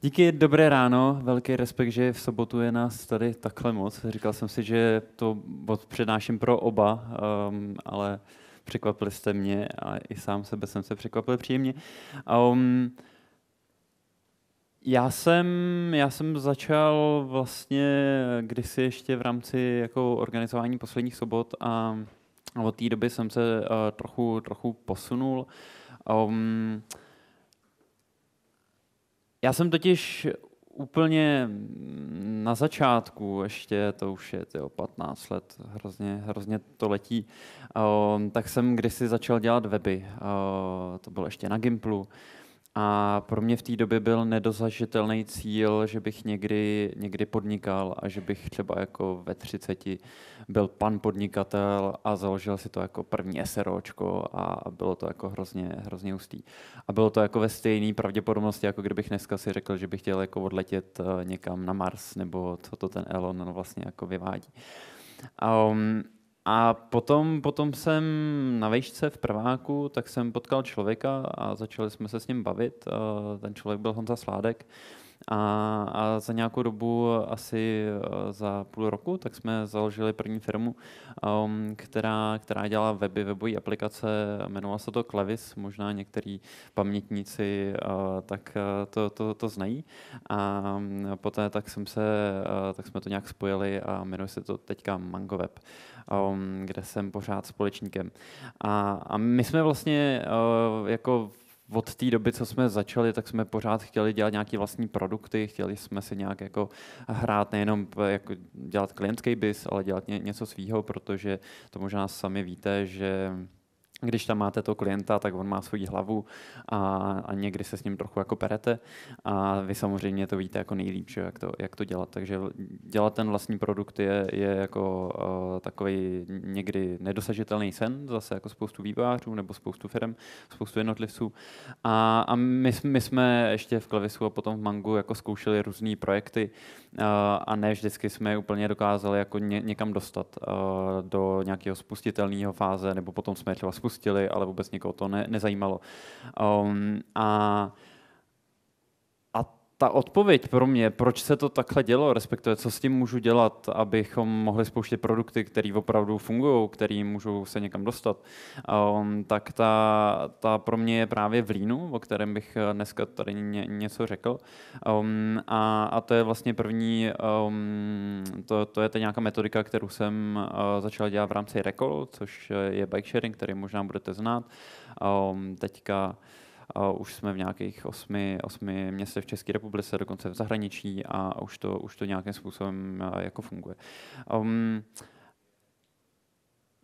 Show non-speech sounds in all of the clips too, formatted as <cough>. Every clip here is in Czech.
Díky, dobré ráno, velký respekt, že v sobotu je nás tady takhle moc. Říkal jsem si, že to přednáším pro oba, um, ale překvapili jste mě a i sám sebe jsem se překvapil příjemně. Um, já jsem, já jsem začal vlastně kdysi ještě v rámci jako organizování posledních sobot a od té doby jsem se uh, trochu, trochu posunul. Um, já jsem totiž úplně na začátku, ještě to už je tyjo, 15 let, hrozně, hrozně to letí, uh, tak jsem kdysi začal dělat weby. Uh, to bylo ještě na Gimplu. A pro mě v té době byl nedosažitelný cíl, že bych někdy, někdy podnikal a že bych třeba jako ve 30 byl pan podnikatel a založil si to jako první SROčko a bylo to jako hrozně, hrozně hustý. A bylo to jako ve stejné pravděpodobnosti, jako kdybych dneska si řekl, že bych chtěl jako odletět eh, někam na Mars, nebo co to ten Elon vlastně jako vyvádí. Um, a potom, potom jsem na vejšce v prváku, tak jsem potkal člověka a začali jsme se s ním bavit. Ten člověk byl Honza Sládek. A, a za nějakou dobu, asi eh, za půl roku, tak jsme založili první firmu, um, která, která dělá weby, webové aplikace, jmenovala se to Clevis, možná některý pamětníci uh, tak uh, to, to, to znají. A um, poté tak, jsem se, uh, tak jsme to nějak spojili a jmenuje se to teďka MangoWeb, um, kde jsem pořád společníkem. A, a my jsme vlastně uh, jako od té doby, co jsme začali, tak jsme pořád chtěli dělat nějaké vlastní produkty, chtěli jsme si nějak jako hrát nejenom jako dělat klientský bis, ale dělat ně, něco svýho, protože to možná sami víte, že když tam máte toho klienta, tak on má svoji hlavu a, a někdy se s ním trochu jako perete a vy samozřejmě to víte jako nejlíp, že, jak, to, jak to dělat. Takže dělat ten vlastní produkt je, je jako uh, takový někdy nedosažitelný sen, zase jako spoustu vývojářů nebo spoustu firm, spoustu jednotlivců. A, a my, my jsme ještě v Klevisu a potom v Mangu jako zkoušeli různé projekty uh, a ne vždycky jsme úplně dokázali jako ně, někam dostat uh, do nějakého spustitelného fáze, nebo potom jsme třeba spustili spustili, ale vůbec nikoho to ne, nezajímalo. Um, a ta odpověď pro mě, proč se to takhle dělo, respektive co s tím můžu dělat, abychom mohli spouštět produkty, které opravdu fungují, které můžou se někam dostat, um, tak ta, ta pro mě je právě v línu, o kterém bych dneska tady ně, něco řekl. Um, a, a to je vlastně první, um, to, to je ta nějaká metodika, kterou jsem uh, začal dělat v rámci Recall, což je bike sharing, který možná budete znát. Um, teďka už jsme v nějakých osmi, osmi městech v České republice, dokonce v zahraničí a už to, už to nějakým způsobem jako funguje. Um,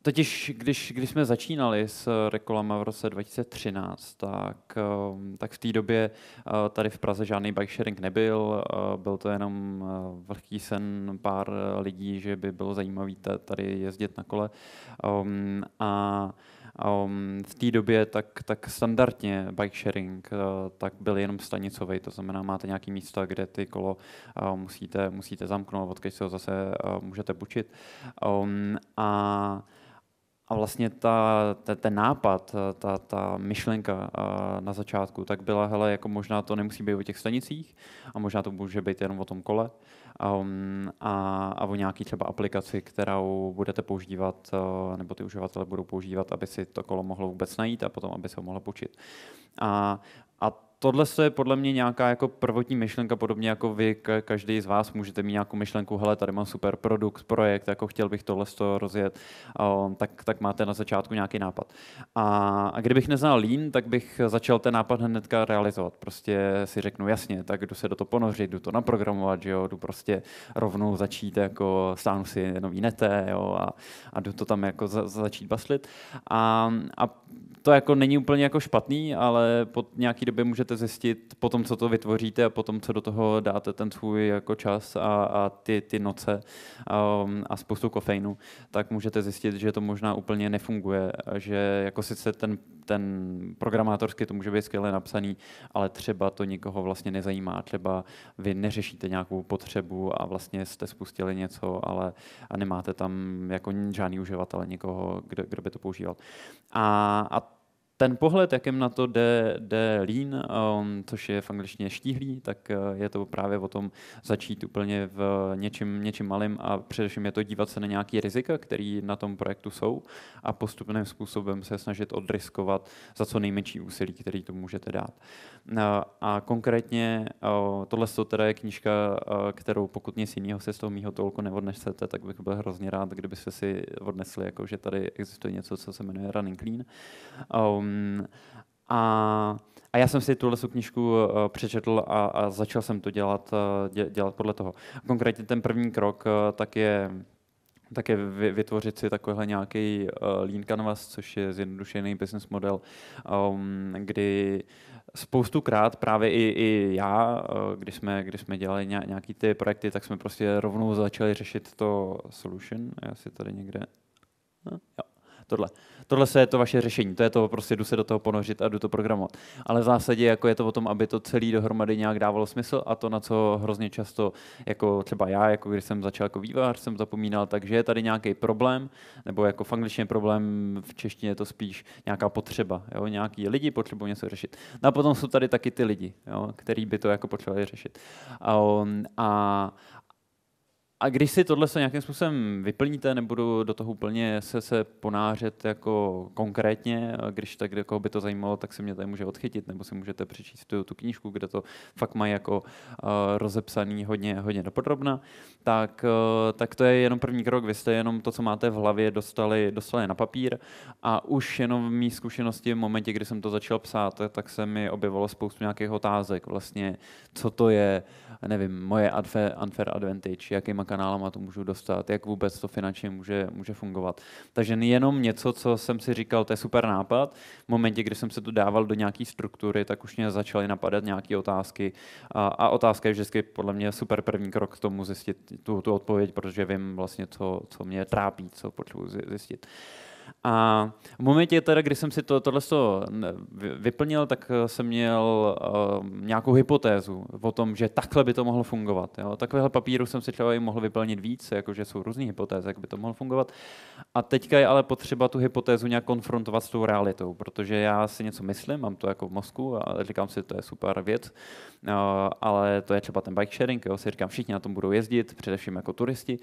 Totiž, když, když jsme začínali s rekolama v roce 2013, tak, um, tak v té době uh, tady v Praze žádný bike sharing nebyl. Uh, byl to jenom vlhký sen pár lidí, že by bylo zajímavé tady jezdit na kole. Um, a Um, v té době tak, tak standardně bike sharing uh, tak byl jenom stanicový, to znamená, máte nějaké místa, kde ty kolo uh, musíte, musíte zamknout, odkud se ho zase uh, můžete bučit. Um, a vlastně ta, ta, ten nápad, ta, ta myšlenka na začátku, tak byla, hele, jako možná to nemusí být o těch stanicích a možná to může být jenom o tom kole um, a, a o nějaký třeba aplikaci, kterou budete používat, uh, nebo ty uživatelé budou používat, aby si to kolo mohlo vůbec najít a potom, aby se ho mohlo počít. A, a tohle je podle mě nějaká jako prvotní myšlenka, podobně jako vy, každý z vás můžete mít nějakou myšlenku, hele, tady mám super produkt, projekt, jako chtěl bych tohle rozjet, tak, tak máte na začátku nějaký nápad. A, a kdybych neznal Lean, tak bych začal ten nápad hnedka realizovat. Prostě si řeknu, jasně, tak jdu se do toho ponořit, jdu to naprogramovat, že jo, jdu prostě rovnou začít, jako stáhnu si nový nete, jo, a, a jdu to tam jako za, začít baslit. A, a to jako není úplně jako špatný, ale po nějaký době můžete zjistit, po tom, co to vytvoříte a potom, co do toho dáte ten svůj jako čas a, a ty, ty noce um, a spoustu kofeinu, tak můžete zjistit, že to možná úplně nefunguje, že jako sice ten, ten programátorsky to může být skvěle napsaný, ale třeba to nikoho vlastně nezajímá, třeba vy neřešíte nějakou potřebu a vlastně jste spustili něco, ale a nemáte tam jako žádný uživatel, nikoho, kdo, kdo by to používal. A, a ten pohled, jakým na to jde, jde lean, um, což je v angličtině štíhlý, tak uh, je to právě o tom začít úplně v něčím, něčím malým a především je to dívat se na nějaké rizika, které na tom projektu jsou a postupným způsobem se snažit odriskovat za co nejmenší úsilí, který to můžete dát. Uh, a konkrétně uh, tohle teda je knížka, uh, kterou pokud nic jiného se z toho mýho tolku neodnesete, tak bych byl hrozně rád, kdybyste si odnesli, jako, že tady existuje něco, co se jmenuje Running Clean. Um, Um, a, a já jsem si tuhle knížku uh, přečetl a, a začal jsem to dělat, uh, dělat podle toho. Konkrétně ten první krok uh, tak je tak je vytvořit si takovýhle nějaký uh, lean canvas, což je zjednodušený business model, um, kdy spoustu krát právě i, i já, uh, když jsme, když jsme dělali nějaký ty projekty, tak jsme prostě rovnou začali řešit to solution. Já si tady někde... No, jo tohle. Tohle je to vaše řešení, to je to prostě jdu se do toho ponořit a jdu to programovat. Ale v zásadě jako je to o tom, aby to celý dohromady nějak dávalo smysl a to, na co hrozně často, jako třeba já, jako když jsem začal jako vývář, jsem zapomínal, takže je tady nějaký problém, nebo jako v angličtině problém, v češtině je to spíš nějaká potřeba, jo? nějaký lidi potřebují něco řešit. No a potom jsou tady taky ty lidi, jo? který by to jako potřebovali řešit. A, a, a když si tohle se nějakým způsobem vyplníte, nebudu do toho úplně se, se ponářet jako konkrétně, když tak, koho by to zajímalo, tak si mě tady může odchytit, nebo si můžete přečíst tu, tu knížku, kde to fakt mají jako uh, rozepsaný hodně, hodně dopodrobna, tak, uh, tak to je jenom první krok, vy jste jenom to, co máte v hlavě, dostali, dostali na papír. A už jenom v mý zkušenosti v momentě, kdy jsem to začal psát, tak se mi objevilo spoustu nějakých otázek, vlastně, co to je, nevím, moje unfair, unfair advantage, kanálama to můžu dostat, jak vůbec to finančně může, může fungovat. Takže jenom něco, co jsem si říkal, to je super nápad. V momentě, kdy jsem se to dával do nějaké struktury, tak už mě začaly napadat nějaké otázky. A, a otázka je vždycky podle mě super první krok k tomu zjistit tu, tu odpověď, protože vím vlastně, co, co mě trápí, co potřebuji zjistit. A v momentě, teda, kdy jsem si to, tohle vyplnil, tak eh, jsem měl uh, nějakou hypotézu o tom, že takhle by to mohlo fungovat. Jo. Takovéhle papíru jsem si třeba i mohl vyplnit víc, jakože jsou různé hypotézy, jak by to mohlo fungovat. A teďka je ale potřeba tu hypotézu nějak konfrontovat s tou realitou, protože já si něco myslím, mám to jako v mozku a říkám si, to je super věc, uh, ale to je třeba ten bike sharing, jo, si říkám, všichni na tom budou jezdit, především jako turisti.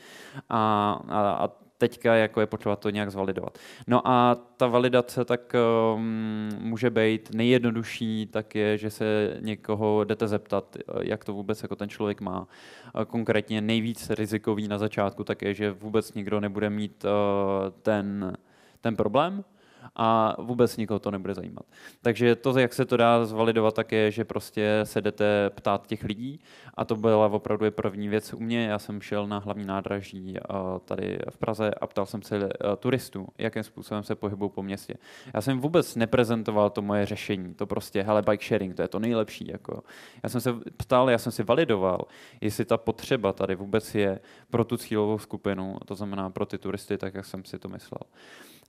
A, a, a teďka jako je potřeba to nějak zvalidovat. No a ta validace tak um, může být nejjednodušší, tak je, že se někoho jdete zeptat, jak to vůbec jako ten člověk má. Konkrétně nejvíc rizikový na začátku tak je, že vůbec nikdo nebude mít uh, ten, ten problém, a vůbec nikoho to nebude zajímat. Takže to, jak se to dá zvalidovat, tak je, že prostě se jdete ptát těch lidí a to byla opravdu první věc u mě. Já jsem šel na hlavní nádraží eh, tady v Praze a ptal jsem se eh, turistů, jakým způsobem se pohybují po městě. Já jsem vůbec neprezentoval to moje řešení, to prostě, hele, bike sharing, to je to nejlepší. Jako. Já jsem se ptal, já jsem si validoval, jestli ta potřeba tady vůbec je pro tu cílovou skupinu, to znamená pro ty turisty, tak jak jsem si to myslel.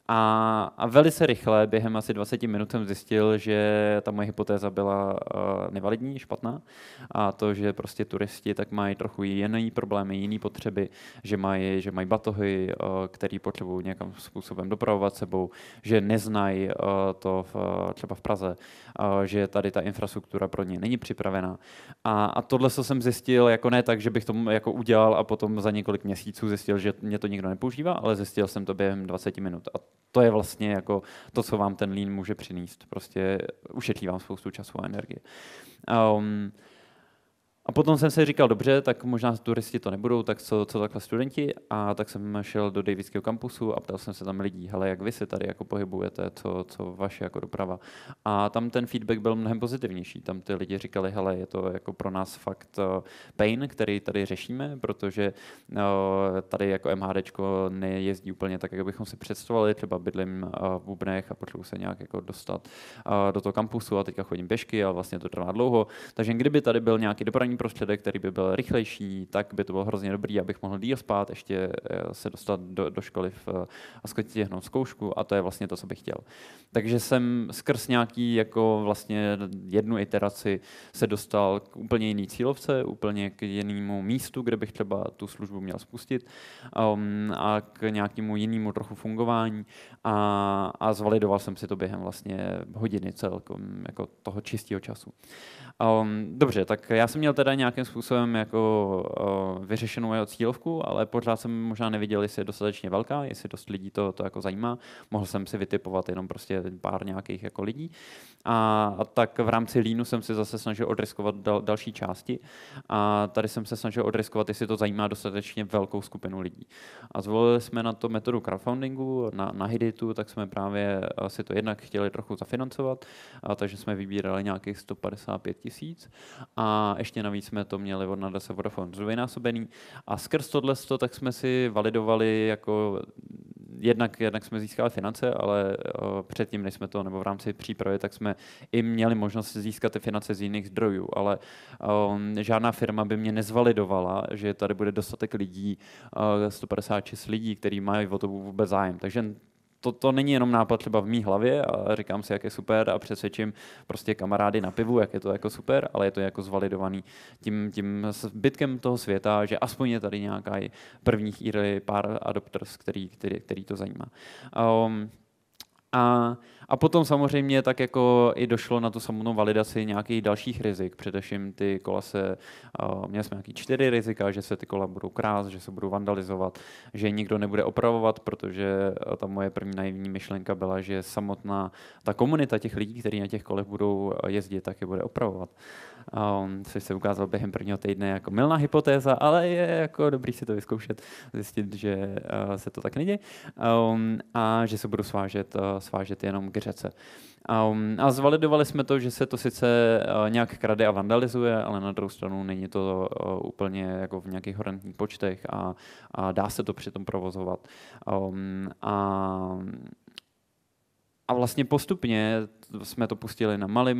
A, a velice rychle, během asi 20 minut jsem zjistil, že ta moje hypotéza byla uh, nevalidní, špatná. A to, že prostě turisti tak mají trochu jiný problémy, jiné potřeby, že mají, že mají batohy, uh, který potřebují nějakým způsobem dopravovat sebou, že neznají uh, to v, třeba v Praze, uh, že tady ta infrastruktura pro ně není připravená. A, a tohle co jsem zjistil, jako ne tak, že bych to jako udělal a potom za několik měsíců zjistil, že mě to nikdo nepoužívá, ale zjistil jsem to během 20 minut. A to je vlastně jako to, co vám ten lean může přinést. Prostě ušetří vám spoustu času a energie. Um, a potom jsem si říkal, dobře, tak možná turisti to nebudou, tak co, co takhle studenti? A tak jsem šel do Davidského kampusu a ptal jsem se tam lidí, hele, jak vy se tady jako pohybujete, co, co vaše jako doprava. A tam ten feedback byl mnohem pozitivnější. Tam ty lidi říkali, hele, je to jako pro nás fakt eh, pain, který tady řešíme, protože eh, tady jako MHDčko nejezdí úplně tak, jak bychom si představovali. Třeba bydlím eh, v Bubnech a potřebuji se nějak jako dostat do toho kampusu a teďka chodím pěšky a vlastně to trvá dlouho. Takže kdyby tady byl nějaký dopravní prostředek, který by byl rychlejší, tak by to bylo hrozně dobrý, abych mohl díl spát, ještě se dostat do, do školy v, a stihnout zkoušku a to je vlastně to, co bych chtěl. Takže jsem skrz nějaký jako vlastně jednu iteraci se dostal k úplně jiný cílovce, úplně k jinému místu, kde bych třeba tu službu měl spustit um, a k nějakému jinému trochu fungování a, a zvalidoval jsem si to během vlastně hodiny celkom jako toho čistého času. Um, dobře, tak já jsem měl teda nějakým způsobem jako uh, vyřešenou jeho cílovku, ale pořád jsem možná neviděl, jestli je dostatečně velká, jestli dost lidí to, to jako zajímá. Mohl jsem si vytipovat jenom prostě pár nějakých jako lidí. A, a tak v rámci línu jsem si zase snažil odriskovat dal, další části. A tady jsem se snažil odriskovat, jestli to zajímá dostatečně velkou skupinu lidí. A zvolili jsme na to metodu crowdfundingu, na, na Hiditu, tak jsme právě si to jednak chtěli trochu zafinancovat, a takže jsme vybírali nějakých 155 tisíc. A ještě navíc jsme to měli od Nadase Vodafone zdvojnásobený a skrz tohle tak jsme si validovali jako jednak, jednak jsme získali finance, ale uh, předtím, než jsme to, nebo v rámci přípravy, tak jsme i měli možnost získat ty finance z jiných zdrojů, ale um, žádná firma by mě nezvalidovala, že tady bude dostatek lidí, uh, 156 lidí, kteří mají o to vůbec zájem. Takže to, to není jenom nápad třeba v mý hlavě a říkám si, jak je super a přesvědčím prostě kamarády na pivu, jak je to jako super, ale je to jako zvalidovaný tím, tím zbytkem toho světa, že aspoň je tady nějaká první chvíli pár adopters, který, který, který to zajímá. Um, a, a potom samozřejmě tak jako i došlo na tu samotnou validaci nějakých dalších rizik, především ty kola se, uh, měli jsme nějaký čtyři rizika, že se ty kola budou krást, že se budou vandalizovat, že nikdo nebude opravovat, protože ta moje první naivní myšlenka byla, že samotná ta komunita těch lidí, kteří na těch kolech budou jezdit, tak je bude opravovat. Um, což se ukázalo během prvního týdne jako milná hypotéza, ale je jako dobrý si to vyzkoušet, zjistit, že uh, se to tak neděje um, a že se budu svážet, uh, svážet jenom k řece. Um, a zvalidovali jsme to, že se to sice uh, nějak krade a vandalizuje, ale na druhou stranu není to uh, úplně jako v nějakých horentních počtech a, a dá se to přitom provozovat. Um, a a vlastně postupně jsme to pustili na malém,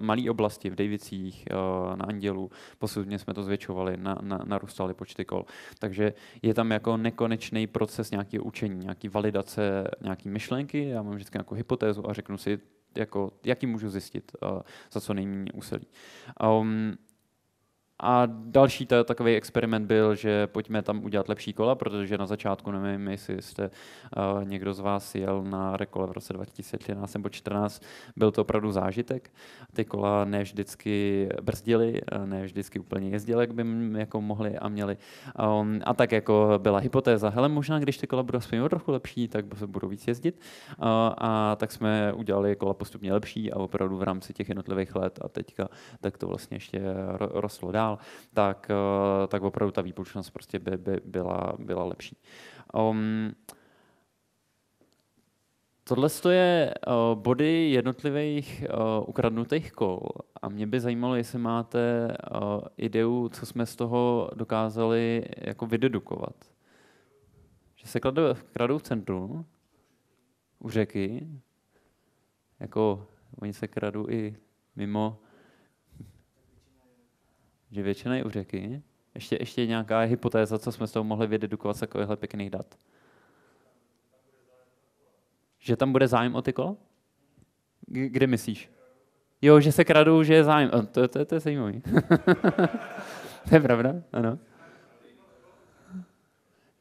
malé oblasti v Davicích, eh, na Andělu, postupně jsme to zvětšovali, na, na, narůstaly počty kol. Takže je tam jako nekonečný proces nějakého učení, nějaký validace, nějaký myšlenky. Já mám vždycky nějakou hypotézu a řeknu si, jako, jaký můžu zjistit, uh, za co nejméně úsilí. Um, a další ta, takový experiment byl, že pojďme tam udělat lepší kola, protože na začátku, nevím, jestli jste uh, někdo z vás jel na rekole v roce 2011 nebo 2014, byl to opravdu zážitek. Ty kola ne vždycky brzdily, ne vždycky úplně jezdily, jak by jako mohli a měli. Um, a tak jako byla hypotéza, hele, možná když ty kola budou aspoň trochu lepší, tak se budou víc jezdit. Uh, a tak jsme udělali kola postupně lepší a opravdu v rámci těch jednotlivých let a teďka tak to vlastně ještě rostlo dál dál, tak, eh, tak opravdu ta výpočnost prostě by, by byla, byla lepší. Um, Tohle je uh, body jednotlivých uh, ukradnutých kol a mě by zajímalo, jestli máte ideu, co jsme z toho dokázali jako vydedukovat. Že se kladou, kradou v centru, u řeky, jako oni se kradou i mimo že většina je u řeky. Ještě, ještě nějaká hypotéza, co jsme z toho mohli vydedukovat z takovýchhle pěkných dat. Že tam bude zájem o ty kola? Kde myslíš? Jo, že se kradou, že je zájem. To, to, to, to je zajímavé. <laughs> to je pravda, ano.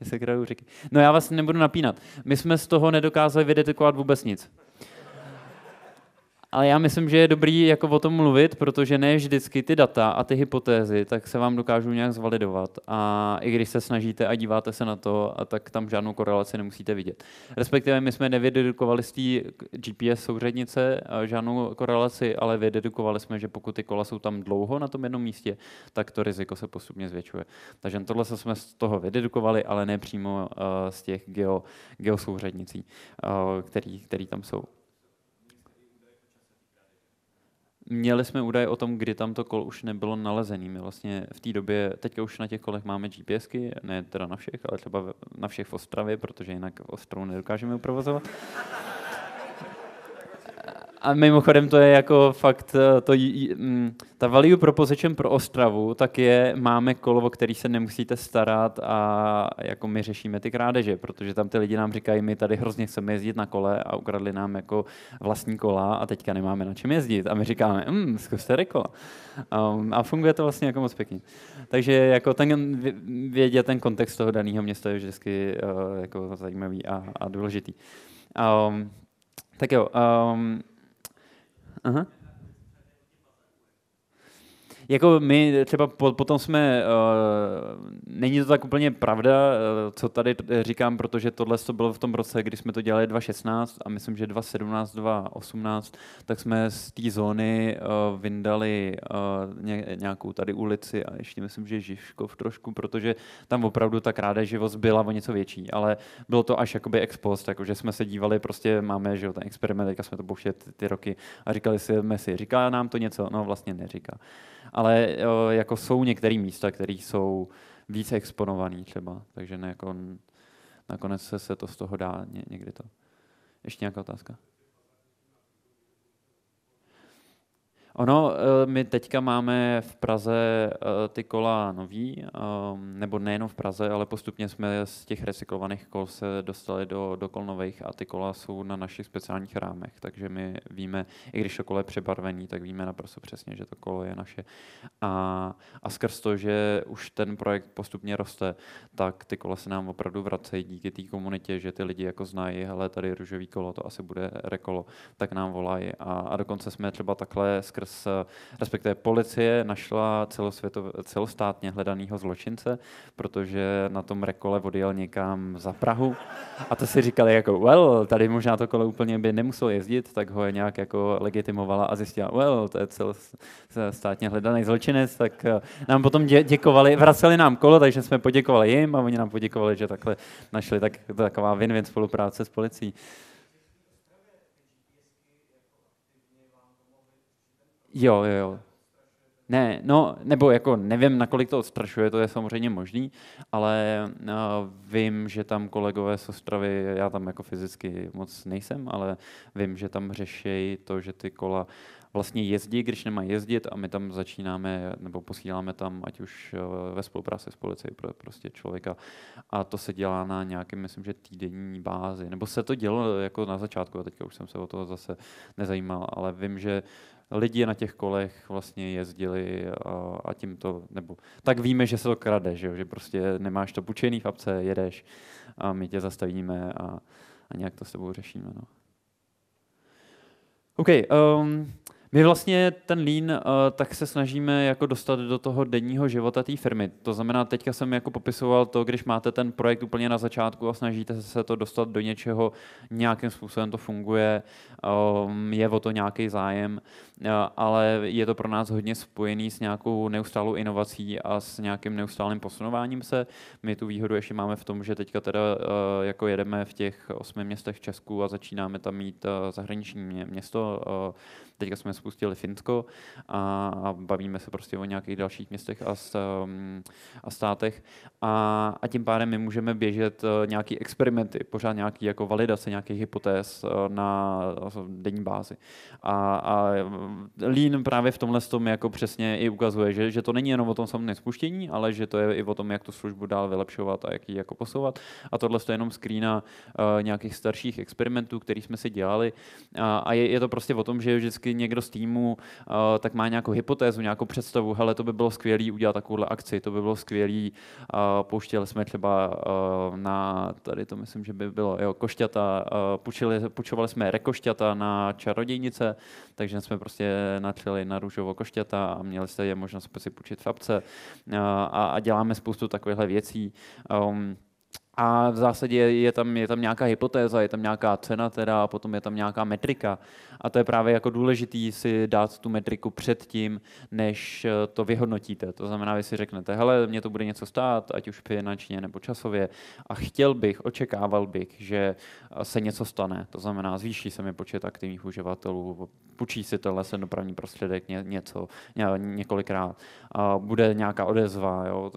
Že se kradou řeky. No já vás nebudu napínat. My jsme z toho nedokázali vydetekovat vůbec nic. Ale já myslím, že je dobrý jako o tom mluvit, protože ne vždycky ty data a ty hypotézy tak se vám dokážou nějak zvalidovat. A i když se snažíte a díváte se na to, a tak tam žádnou korelaci nemusíte vidět. Respektive my jsme nevydedukovali z té GPS souřadnice žádnou korelaci, ale vydedukovali jsme, že pokud ty kola jsou tam dlouho na tom jednom místě, tak to riziko se postupně zvětšuje. Takže tohle jsme z toho vydedukovali, ale ne přímo z těch geo, geosouřadnicí, který, který tam jsou. Měli jsme údaje o tom, kdy tam to kol už nebylo nalezený. My vlastně v té době, teďka už na těch kolech máme GPSky, ne teda na všech, ale třeba na všech v Ostravě, protože jinak Ostravu nedokážeme provozovat. A mimochodem to je jako fakt, eh, to, mm, ta value proposition pro Ostravu, tak je, máme kolo, o který se nemusíte starat a jako my řešíme ty krádeže, protože tam ty lidi nám říkají, my tady hrozně chceme jezdit na kole a ukradli nám jako vlastní kola a teďka nemáme na čem jezdit. A my říkáme, mm, zkuste rekola. Um, a funguje to vlastně jako moc pěkně. Takže jako ten, vědět ten kontext toho daného města je vždycky uh, jako zajímavý a, a důležitý. Um, tak jo. Um, Uh huh. Jako my třeba po, potom jsme, uh, není to tak úplně pravda, uh, co tady říkám, protože tohle to bylo v tom roce, kdy jsme to dělali 2016 a myslím, že 2017, 2018, tak jsme z té zóny uh, vyndali uh, ně, nějakou tady ulici a ještě myslím, že Žižkov trošku, protože tam opravdu ta krádeživost byla o něco větší, ale bylo to až jakoby ex post, jakože jsme se dívali, prostě máme, že jo, ten experiment, teďka jsme to pouštěli ty, ty roky a říkali si, si, říká nám to něco? No vlastně neříká ale jako jsou některé místa, které jsou více exponované třeba, takže ne, jako, nakonec se, se to z toho dá někdy to. Ještě nějaká otázka? Ono, eh, my teďka máme v Praze eh, ty kola nový, ehm, nebo nejenom v Praze, ale postupně jsme z těch recyklovaných kol se dostali do, do kol nových a ty kola jsou na našich speciálních rámech, takže my víme, i když to kolo je přebarvený, tak víme naprosto přesně, že to kolo je naše. A, a skrz to, že už ten projekt postupně roste, tak ty kola se nám opravdu vracejí díky té komunitě, že ty lidi jako znají, hele, tady růžový kolo, to asi bude rekolo, tak nám volají. A, a dokonce jsme třeba takhle skrz skrz, respektive policie našla celostátně hledaného zločince, protože na tom rekole odjel někam za Prahu. A to si říkali jako, well, tady možná to kolo úplně by nemuselo jezdit, tak ho je nějak jako legitimovala a zjistila, well, to je celostátně hledaný zločinec, tak eh, nám potom dě- děkovali, vraceli nám kolo, takže jsme poděkovali jim a oni nám poděkovali, že takhle našli tak, taková win-win spolupráce s policií. Jo, jo, jo. Ne, no, nebo jako nevím, nakolik to odstrašuje, to je samozřejmě možný, ale uh, vím, že tam kolegové z Ostravy, já tam jako fyzicky moc nejsem, ale vím, že tam řeší to, že ty kola vlastně jezdí, když nemají jezdit a my tam začínáme, nebo posíláme tam, ať už uh, ve spolupráci s policií, pro prostě člověka. A to se dělá na nějakém, myslím, že týdenní bázi. Nebo se to dělo jako na začátku, a teďka už jsem se o to zase nezajímal, ale vím, že lidi na těch kolech vlastně jezdili a, a tím to, nebo tak víme, že se to krade, že, že prostě nemáš to půjčený v apce, jedeš a my tě zastavíme a, a nějak to s tebou řešíme. No. OK, um, my vlastně ten lean uh, tak se snažíme jako dostat do toho denního života té firmy. To znamená, teďka jsem jako popisoval to, když máte ten projekt úplně na začátku a snažíte se to dostat do něčeho, nějakým způsobem to funguje, um, je o to nějaký zájem, uh, ale je to pro nás hodně spojený s nějakou neustálou inovací a s nějakým neustálým posunováním se. My tu výhodu ještě máme v tom, že teďka teda uh, jako jedeme v těch osmi městech Česku a začínáme tam mít zahraniční město, Teďka jsme spustili Finsko a, a bavíme se prostě o nějakých dalších městech a, s, um, a státech. A, a tím pádem my můžeme běžet uh, nějaký experimenty, pořád nějaký jako validace nějakých hypotéz uh, na uh, denní bázi. A, a Lean právě v tomhle tom jako přesně i ukazuje, že, že to není jenom o tom samotném spuštění, ale že to je i o tom, jak tu službu dál vylepšovat a jak ji jako posouvat. A tohle je jenom screena nějakých starších experimentů, který jsme si dělali. A, a je, je to prostě o tom, že vždycky někdo z týmu uh, tak má nějakou hypotézu, nějakou představu, hele, to by bylo skvělé udělat takovouhle akci, to by bylo skvělé. Uh, pouštěli jsme třeba uh, na, tady to myslím, že by bylo, jo, košťata, půjčovali jsme rekošťata na čarodějnice, takže jsme prostě natřeli na růžovo košťata a měli jste je možnost si půjčit v apce a, a děláme spoustu takovýchhle věcí. Um, a v zásadě je tam, je tam nějaká hypotéza, je tam nějaká cena teda a potom je tam nějaká metrika. A to je právě jako důležitý si dát tu metriku před tím, než eh, to vyhodnotíte. To znamená, vy si řeknete, hele, mě to bude něco stát, ať už finančně nebo časově, a chtěl bych, očekával bych, že eh, se něco stane. To znamená, zvýší se mi počet aktivních uživatelů, půjčí si tenhle se dopravní prostředek ně, něco ně, několikrát, a bude nějaká odezva. Jo.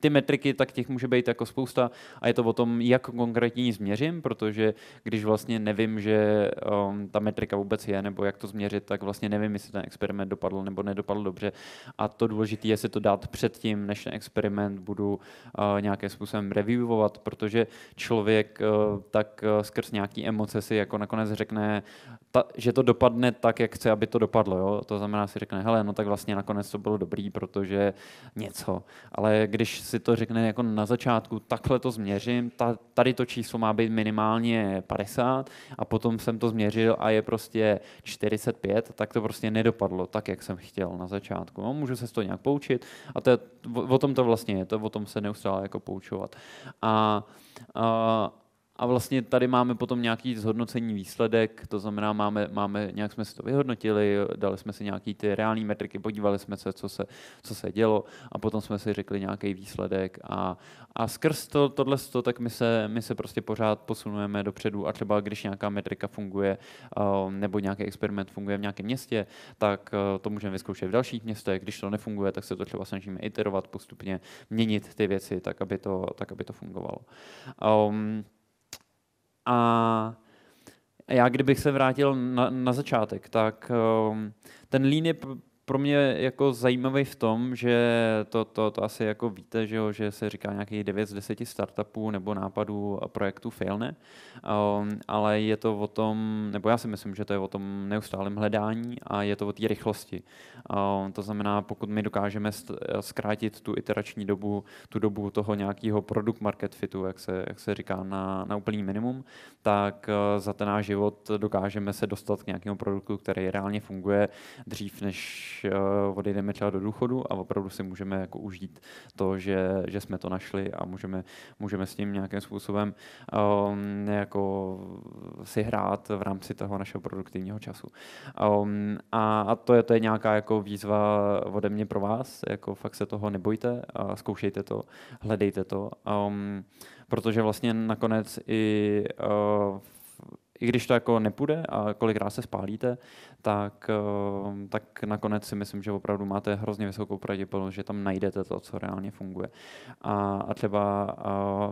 Ty metriky, tak těch může být jako spousta a je to o tom, jak konkrétní změřím, protože když vlastně nevím, že um, ta metrika vůbec je, nebo jak to změřit, tak vlastně nevím, jestli ten experiment dopadl nebo nedopadl dobře. A to důležité je si to dát předtím, než ten experiment budu uh, nějakým způsobem reviewovat, protože člověk uh, tak uh, skrz nějaký emoce si jako nakonec řekne, ta, že to dopadne tak, jak chce, aby to dopadlo. Jo? To znamená, si řekne, hele, no tak vlastně nakonec to bylo dobrý, protože něco. Ale když si to řekne jako na začátku, takhle to změřím, ta, tady to číslo má být minimálně 50 a potom jsem to změřil a je prostě 45, tak to prostě nedopadlo tak, jak jsem chtěl na začátku. No, můžu se z toho nějak poučit a to je, o, o tom to vlastně je, to o tom se neustále jako poučovat. A, a a vlastně tady máme potom nějaký zhodnocení výsledek, to znamená, máme, máme, nějak jsme si to vyhodnotili, dali jsme si nějaký ty reální metriky, podívali jsme se, co se, co se dělo a potom jsme si řekli nějaký výsledek. A, a skrz to, tohle, tak my se, my se prostě pořád posunujeme dopředu. A třeba když nějaká metrika funguje nebo nějaký experiment funguje v nějakém městě, tak to můžeme vyzkoušet v dalších městech, když to nefunguje, tak se to třeba snažíme iterovat postupně, měnit ty věci tak, aby to, tak, aby to fungovalo. Um, a já kdybych se vrátil na, na začátek, tak um, ten lean je pro mě jako zajímavý v tom, že to, to, to asi jako víte, že, jo, že se říká nějaký 9 z 10 startupů nebo nápadů a projektů failne, um, ale je to o tom, nebo já si myslím, že to je o tom neustálém hledání a je to o té rychlosti. Um, to znamená, pokud my dokážeme zkrátit tu iterační dobu, tu dobu toho nějakého product market fitu, jak se, jak se říká, na, na úplný minimum, tak uh, za ten náš život dokážeme se dostat k nějakému produktu, který reálně funguje dřív, než uh, odejdeme třeba do důchodu a opravdu si můžeme jako užít to, že, že jsme to našli a můžeme, můžeme s tím nějakým způsobem um, jako si hrát v rámci toho našeho produktivního času. Um, a, a to je, to je nějaká jako výzva ode mě pro vás, jako fakt se toho nebojte a zkoušejte to, hledejte to, um, protože vlastně nakonec i uh, i když to jako nepůjde a kolikrát se spálíte, tak, eh, tak nakonec si myslím, že opravdu máte hrozně vysokou pravděpodobnost, že tam najdete to, co reálně funguje. A, a třeba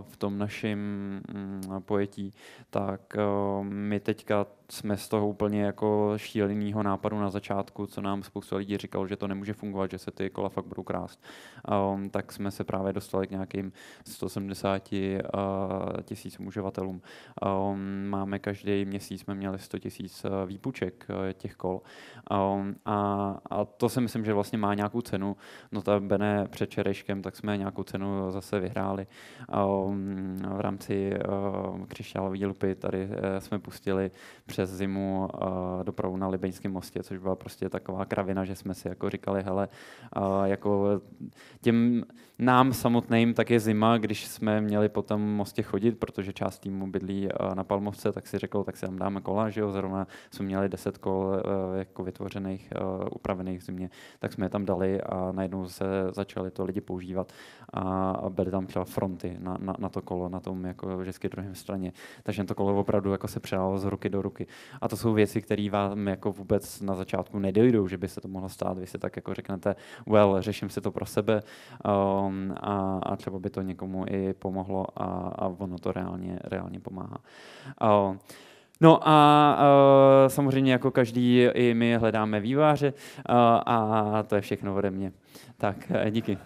v tom našem mm, pojetí, tak eh, my teďka jsme z toho úplně jako šílenýho nápadu na začátku, co nám spoustu lidí říkalo, že to nemůže fungovat, že se ty kola fakt budou krást. Um, tak jsme se právě dostali k nějakým 170 uh, tisícům uživatelům. Um, máme každý měsíc jsme měli 100 tisíc uh, výpuček uh, těch kol. Um, a, a to si myslím, že vlastně má nějakou cenu. No ta bene před čereškem, tak jsme nějakou cenu zase vyhráli. Um, v rámci uh, křišťálové lupy tady uh, jsme pustili přes zimu uh, dopravu na Libeňském mostě, což byla prostě taková kravina, že jsme si jako říkali, hele, uh, jako těm nám samotným tak je zima, když jsme měli po tom mostě chodit, protože část týmu bydlí na Palmovce, tak si řekl, tak si tam dáme kola, že jo, zrovna jsme měli 10 kol jako vytvořených, uh, upravených v zimě, tak jsme je tam dali a najednou se začali to lidi používat a, byly tam třeba fronty na, na, na to kolo, na tom jako vždycky druhém straně. Takže to kolo opravdu jako se předalo z ruky do ruky. A to jsou věci, které vám jako vůbec na začátku nedojdou, že by se to mohlo stát. Vy si tak jako řeknete, well, řeším si to pro sebe um, a, a třeba by to někomu i pomohlo a, a ono to reálně, reálně pomáhá. Uh, No a uh, samozřejmě jako každý i my hledáme výváře uh, a to je všechno ode mě. Tak díky.